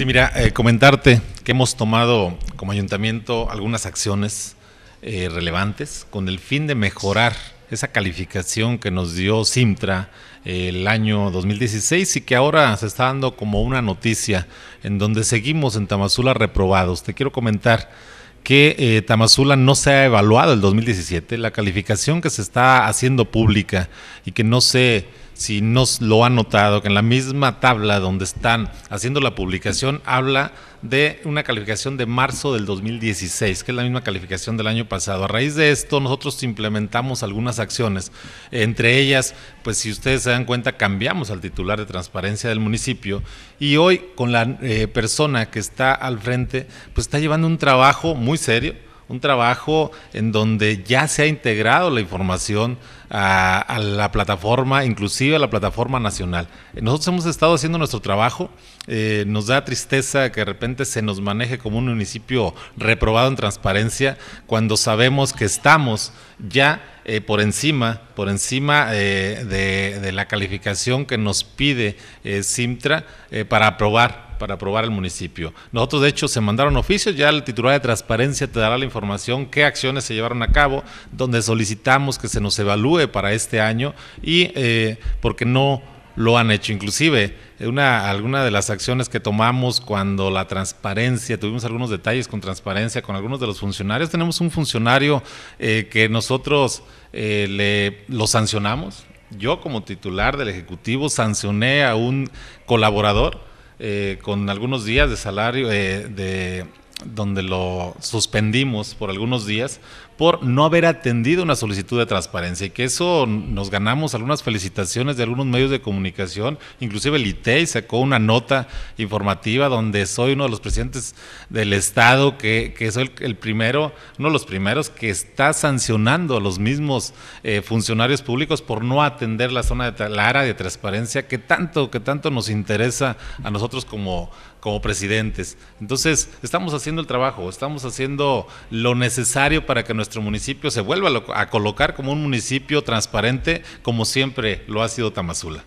Sí, mira, eh, comentarte que hemos tomado como ayuntamiento algunas acciones eh, relevantes con el fin de mejorar esa calificación que nos dio Simtra eh, el año 2016 y que ahora se está dando como una noticia en donde seguimos en Tamazula reprobados. Te quiero comentar que eh, Tamazula no se ha evaluado el 2017, la calificación que se está haciendo pública y que no se si nos lo han notado, que en la misma tabla donde están haciendo la publicación habla de una calificación de marzo del 2016, que es la misma calificación del año pasado. A raíz de esto, nosotros implementamos algunas acciones. Entre ellas, pues si ustedes se dan cuenta, cambiamos al titular de transparencia del municipio y hoy con la eh, persona que está al frente, pues está llevando un trabajo muy serio un trabajo en donde ya se ha integrado la información a, la plataforma, inclusive a la plataforma nacional. Nosotros hemos estado haciendo nuestro trabajo, eh, nos da tristeza que de repente se nos maneje como un municipio reprobado en transparencia cuando sabemos que estamos ya eh, por encima, por encima eh, de, la calificación que nos pide Simtra para aprobar para aprobar el municipio. Nosotros, de hecho, se mandaron oficios, ya el titular de transparencia te dará la información, qué acciones se llevaron a cabo, donde solicitamos que se nos evalúe para este año y eh, porque no lo han hecho. Inclusive, una, alguna de las acciones que tomamos cuando la transparencia, tuvimos algunos detalles con transparencia con algunos de los funcionarios, tenemos un funcionario eh, que nosotros eh, le, lo sancionamos. Yo como titular del Ejecutivo sancioné a un colaborador eh, con algunos días de salario, de, donde lo suspendimos por algunos días por no haber atendido una solicitud de transparencia y que eso nos ganamos algunas felicitaciones de algunos medios de comunicación, inclusive el ITEI sacó una nota informativa donde soy uno de los presidentes del Estado, que, que soy el, primero, uno de los primeros que está sancionando a los mismos eh, funcionarios públicos por no atender la zona de la área de transparencia que tanto, que tanto nos interesa a nosotros como, como presidentes. Entonces, estamos haciendo el trabajo, estamos haciendo lo necesario para que nuestro municipio se vuelva a colocar como un municipio transparente como siempre lo ha sido Tamazula.